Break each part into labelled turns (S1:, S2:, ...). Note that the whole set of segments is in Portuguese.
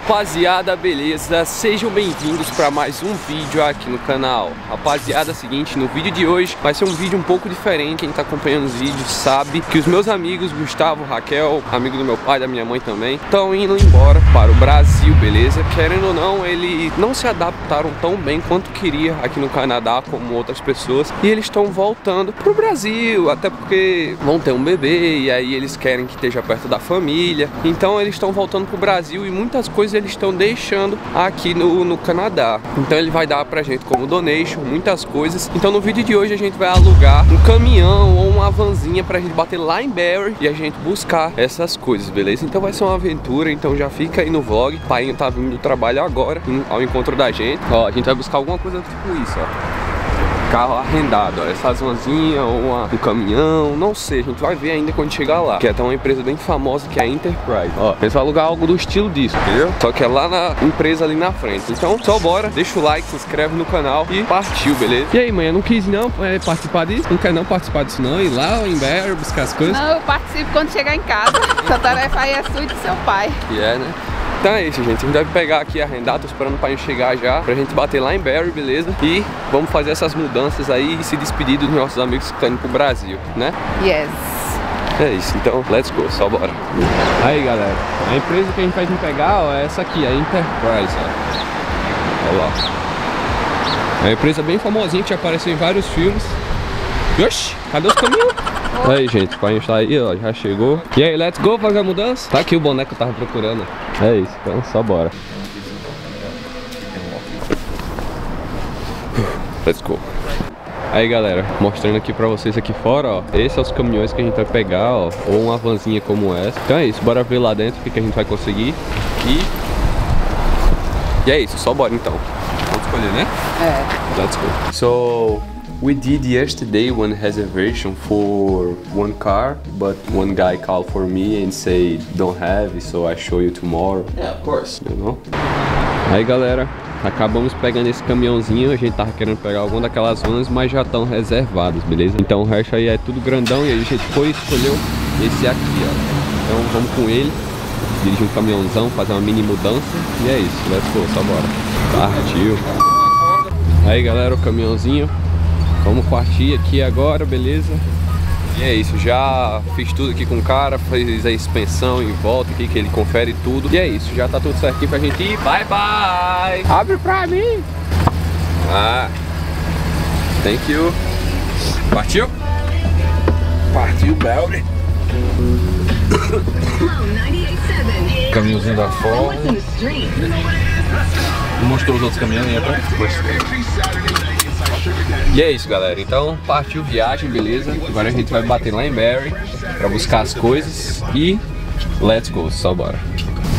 S1: rapaziada, beleza? Sejam bem-vindos para mais um vídeo aqui no canal Rapaziada, seguinte, no vídeo de hoje vai ser um vídeo um pouco diferente Quem tá acompanhando os vídeos sabe que os meus amigos, Gustavo, Raquel, amigo do meu pai, da minha mãe também Estão indo embora para o Brasil, beleza? Querendo ou não, eles não se adaptaram tão bem quanto queria aqui no Canadá Como outras pessoas E eles estão voltando pro Brasil Até porque vão ter um bebê e aí eles querem que esteja perto da família Então eles estão voltando pro Brasil e muitas coisas coisas eles estão deixando aqui no, no Canadá. Então ele vai dar pra gente como donation, muitas coisas. Então no vídeo de hoje a gente vai alugar um caminhão ou uma vanzinha pra gente bater lá em Barry e a gente buscar essas coisas, beleza? Então vai ser uma aventura, então já fica aí no vlog. O pai tá vindo do trabalho agora, ao encontro da gente. Ó, a gente vai buscar alguma coisa tipo isso, ó carro arrendado, ó, essas vanzinhas ou uma, um caminhão, não sei, a gente vai ver ainda quando chegar lá. Que é até uma empresa bem famosa que é a Enterprise. Ó, pensa alugar algo do estilo disso, entendeu? Só que é lá na empresa ali na frente. Então, só bora, deixa o like, se inscreve no canal e partiu, beleza? E aí, mãe, não quis não é, participar disso? Não quer não participar disso não? Ir lá em Bear, buscar as coisas?
S2: Não, eu participo quando chegar em casa. Essa tarefa aí é sua e do seu pai.
S1: E é, né? Então é isso, gente. A gente deve pegar aqui arrendar, tô esperando o pai chegar já, pra gente bater lá em Barry, beleza? E vamos fazer essas mudanças aí e se despedir dos nossos amigos que estão indo pro Brasil, né?
S2: Yes.
S1: É isso, então let's go, só bora. Aí galera, a empresa que a gente vai vir pegar ó, é essa aqui, a Enterprise, ó. Olha lá. É uma empresa bem famosinha que já apareceu em vários filmes. Oxi, cadê os caminhões? Aí, gente, o pai está aí, ó, já chegou. E aí, let's go fazer a mudança? Tá aqui o boneco que eu tava procurando. É isso, então só bora. Let's go. Aí galera, mostrando aqui pra vocês aqui fora, ó Esses são os caminhões que a gente vai pegar, ó Ou uma vanzinha como essa Então é isso, bora ver lá dentro o que, que a gente vai conseguir E... E é isso, só bora então Vamos escolher, né?
S2: É
S1: Let's go So... We did yesterday one reservation for one car, but one guy called for me and say don't have so I show you tomorrow.
S3: Yeah, of course.
S1: You know? Aí galera, acabamos pegando esse caminhãozinho, a gente tava querendo pegar alguma daquelas zonas, mas já estão reservados, beleza? Então o resto aí é tudo grandão e aí a gente foi e escolheu esse aqui, ó. Então vamos com ele, dirigir um caminhãozão, fazer uma mini mudança e é isso, let's go, só bora. Partiu. Aí galera, o caminhãozinho, Vamos partir aqui agora, beleza? E é isso, já fiz tudo aqui com o cara, fiz a expensão em volta aqui, que ele confere tudo. E é isso, já tá tudo certinho pra gente ir. Bye, bye! Abre pra mim! Ah, thank you. Partiu?
S3: Partiu, Belly. Caminhozinho da Ford. Mostrou os outros caminhões aí atrás?
S1: E é isso, galera. Então partiu viagem, beleza? Agora a gente vai bater lá em Barry pra buscar as coisas e let's go, só bora.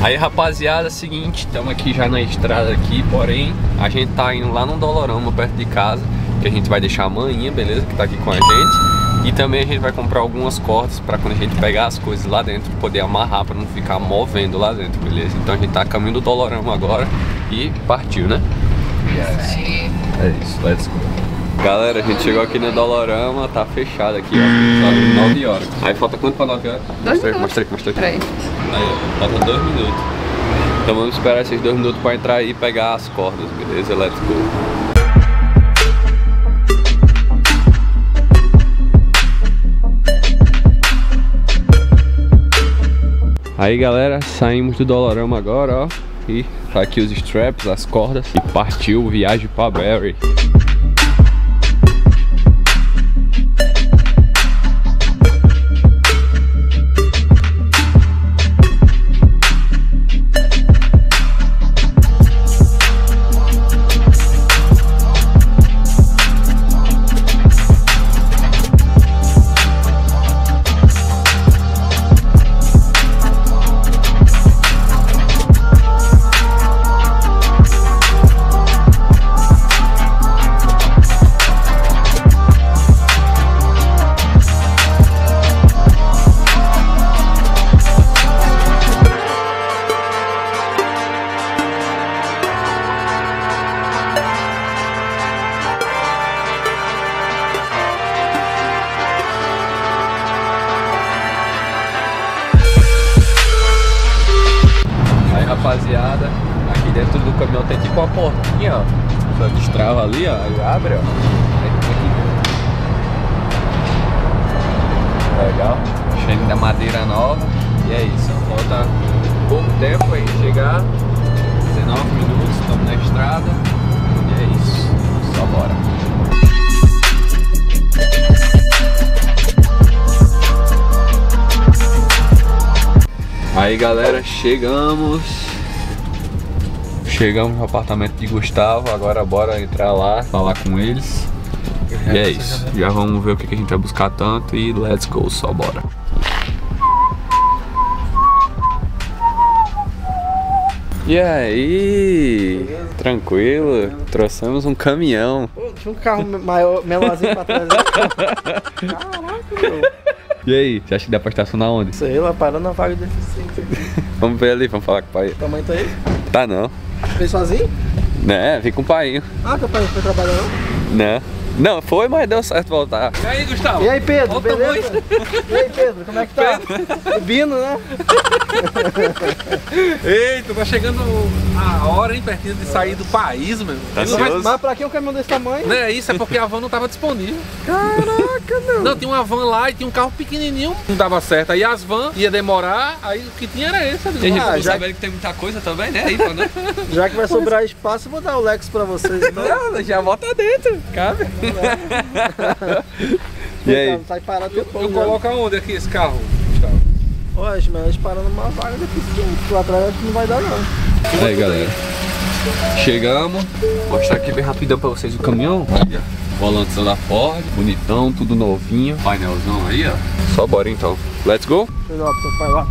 S1: Aí, rapaziada, seguinte, estamos aqui já na estrada aqui, porém a gente tá indo lá no Dolorama perto de casa, que a gente vai deixar a manhinha, beleza? Que tá aqui com a gente. E também a gente vai comprar algumas cordas para quando a gente pegar as coisas lá dentro, poder amarrar para não ficar movendo lá dentro, beleza? Então a gente tá a caminho do Dolorama agora e partiu, né?
S3: Yes.
S1: É isso, let's go. Galera, a gente chegou aqui no Dolorama, tá fechado aqui, ó. Só 9 horas. Aí falta quanto pra 9 horas? Mostra,
S2: minutos.
S1: mostra aqui, mostra. Aí, ó, falta 2 minutos. Então vamos esperar esses 2 minutos pra entrar aí e pegar as cordas, beleza? Let's go. Aí galera, saímos do Dolorama agora, ó. E tá aqui os straps, as cordas. E partiu viagem pra Barry. Tipo uma portinha, ó. Só destrava ali, ó. Aí abre, ó. Aqui. Legal. Cheio da madeira nova. E é isso. Falta pouco tempo aí chegar. 19 minutos, estamos na estrada. E é isso. Só bora. Aí galera, chegamos. Chegamos no apartamento de Gustavo. Agora bora entrar lá, falar com eles. E é isso. Já vamos ver o que a gente vai buscar tanto e let's go, só bora. E aí? Tranquilo? Trouxemos um caminhão.
S4: Pô, tinha um carro maior, menorzinho pra trás. né? Caraca, meu.
S1: E aí? Você acha que dá pra estacionar onde?
S4: Sei lá, parando na vaga de deficiente.
S1: Vamos ver ali, vamos falar com o pai.
S4: O tamanho tá aí?
S1: Tá não.
S4: Fez sozinho?
S1: Né, vem com o pai.
S4: Ah, teu pai não foi trabalhar não?
S1: Né? Não, foi, mas deu certo voltar.
S3: E aí, Gustavo?
S4: E aí, Pedro,
S3: o
S4: beleza? E aí, Pedro, como é que tá? Subindo, né?
S3: Eita, tá chegando a hora, hein, pertinho de sair do país, meu.
S1: Tá
S3: Não vai-?
S4: Mas pra que um caminhão desse tamanho?
S3: Não é isso, é porque a van não tava disponível.
S4: Caraca, meu.
S3: Não, tinha uma van lá e tinha um carro pequenininho, não dava certo. Aí as van ia demorar, aí o que tinha era esse.
S1: A gente
S4: Ah,
S1: ficou
S4: já-
S1: sabendo que tem muita coisa também, né? Aí, né?
S4: Já que vai sobrar espaço, eu vou dar o Lex pra vocês. Então.
S1: Não, já volta dentro, cabe. e aí?
S4: Sai parado
S3: Eu, eu
S4: né?
S3: coloco aonde aqui esse carro, Gustavo?
S4: Ó, acho melhor a gente parar numa vaga deficiente. Lá atrás acho que não vai dar não.
S1: Aí, galera. Chegamos. Vou mostrar aqui bem rapidão pra vocês o caminhão. Olha, volantezão da Ford, bonitão, tudo novinho. Painelzão aí, ó. Só bora então. Let's go?
S4: Foi lá, teu pai lá.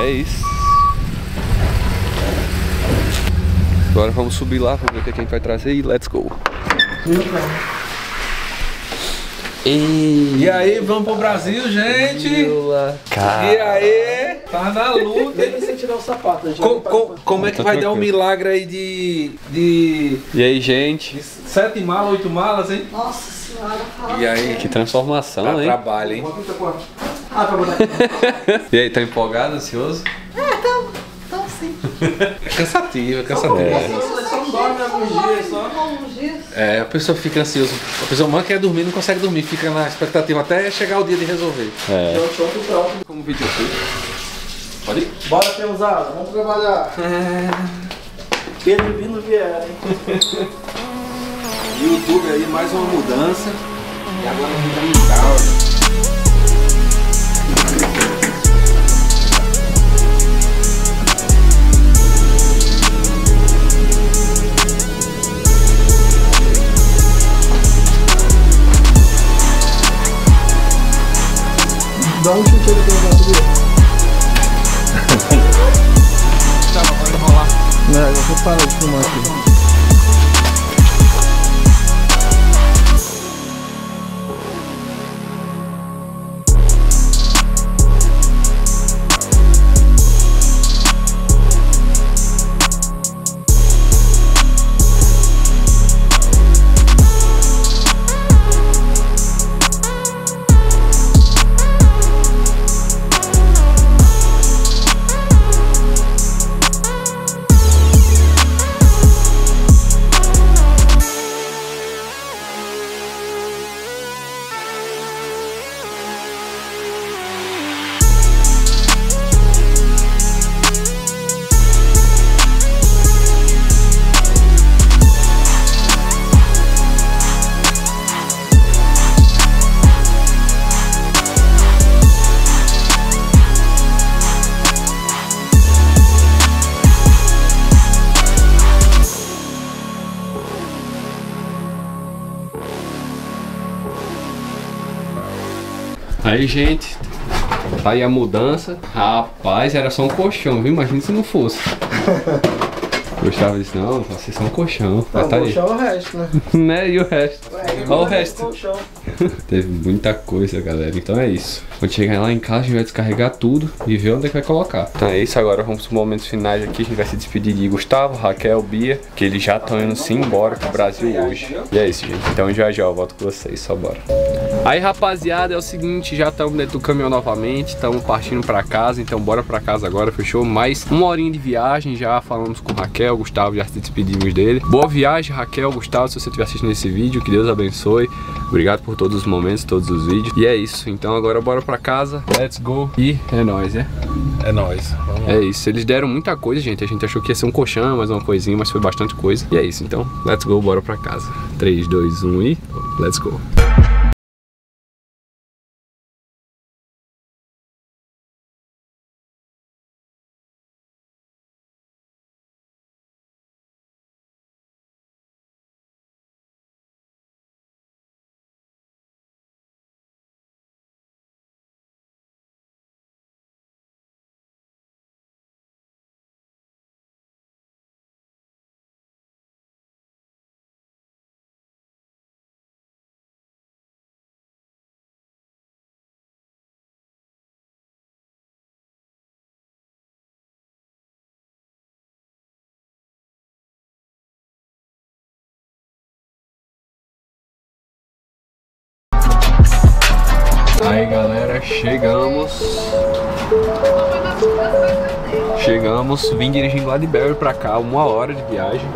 S1: É isso. Agora vamos subir lá, vamos ver o que a gente vai trazer e let's go.
S3: E aí, vamos pro Brasil, gente! E aí, tá na luta.
S4: Deixa você tirar o sapato. gente.
S3: Co- co- como é que
S1: Tá
S3: vai dar um milagre aí de, de,
S1: e aí, gente?
S3: de sete malas, oito malas, hein?
S2: Nossa senhora, fala.
S3: E aí?
S1: Que transformação,
S3: Dá
S1: hein?
S3: trabalho, hein?
S4: Ah, pra botar aqui.
S1: E aí, tá empolgado, ansioso?
S2: Então sim.
S3: É cansativo, é cansativo.
S4: Só só.
S3: É, a pessoa fica ansiosa. A pessoa mãe quer dormir, não consegue dormir, fica na expectativa até chegar o dia de resolver.
S1: É.
S4: Então, pronto.
S1: Como vídeo aqui. Pode ir?
S4: Bora, Peãozada, vamos trabalhar. Pedro vindo vier, hein?
S3: YouTube aí, mais uma mudança. E agora a gente tá em
S4: vou
S1: Aí, gente, tá aí a mudança. Rapaz, era só um colchão, viu? Imagina se não fosse. Gostava disso, não, vai ser só um colchão.
S4: Não,
S1: tá
S4: vou
S1: aí.
S4: puxar o resto, né?
S1: Né? E o resto? Olha o resto.
S4: Colchão.
S1: Teve muita coisa, galera. Então é isso. Quando chegar lá em casa, a gente vai descarregar tudo e ver onde é que vai colocar. Então é isso, agora vamos para os momentos finais aqui. A gente vai se despedir de Gustavo, Raquel, Bia, que eles já estão indo sim embora pro Brasil hoje. E é isso, gente. Então já já eu volto com vocês, só bora. Aí, rapaziada, é o seguinte, já estamos dentro do caminhão novamente, estamos partindo para casa, então bora para casa agora, fechou? Mais uma horinha de viagem, já falamos com Raquel, Gustavo, já se despedimos dele. Boa viagem, Raquel, Gustavo, se você estiver assistindo esse vídeo, que Deus abençoe. Obrigado por todos os momentos, todos os vídeos. E é isso, então agora bora para casa, let's go. E é nóis, né?
S3: É nóis. Vamos lá.
S1: É isso, eles deram muita coisa, gente. A gente achou que ia ser um colchão, mais uma coisinha, mas foi bastante coisa. E é isso, então, let's go, bora pra casa. 3, 2, 1 e let's go. Aí galera, chegamos. Chegamos, vim dirigindo lá de Barry pra cá, uma hora de viagem.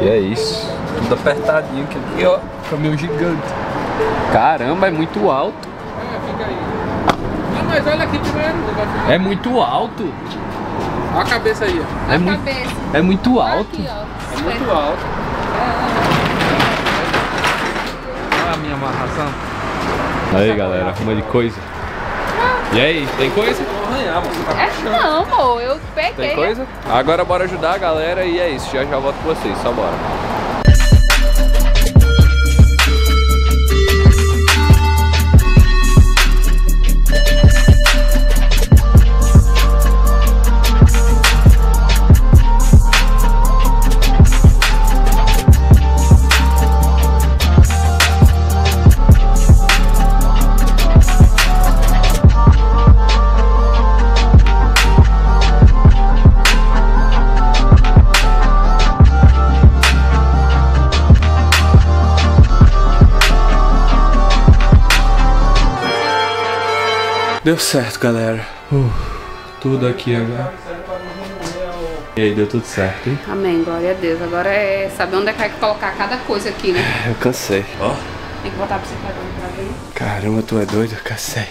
S1: E é isso. Tudo apertadinho aqui, ó. Caminhão gigante. Caramba, é muito alto.
S3: É, fica aí. Ah, mas olha aqui primeiro.
S1: É muito alto.
S3: Olha a cabeça aí, ó.
S1: É, mu
S2: Cabeça.
S1: é muito alto.
S2: Aqui, ó.
S3: É muito alto. Olha a minha amarração.
S1: Aí galera, arruma de coisa. E aí, tem coisa?
S2: É não, amor. Eu peguei.
S1: Tem coisa? Agora bora ajudar a galera e é isso. Já já volto com vocês, só bora. Deu certo, galera. Uh, tudo aqui agora. E aí, deu tudo certo, hein?
S2: Amém, glória a Deus. Agora é saber onde é que vai colocar cada coisa aqui, né?
S1: Eu cansei. Ó.
S2: Tem que botar a bicicleta pra ver.
S1: Caramba, tu é doido? Eu cansei.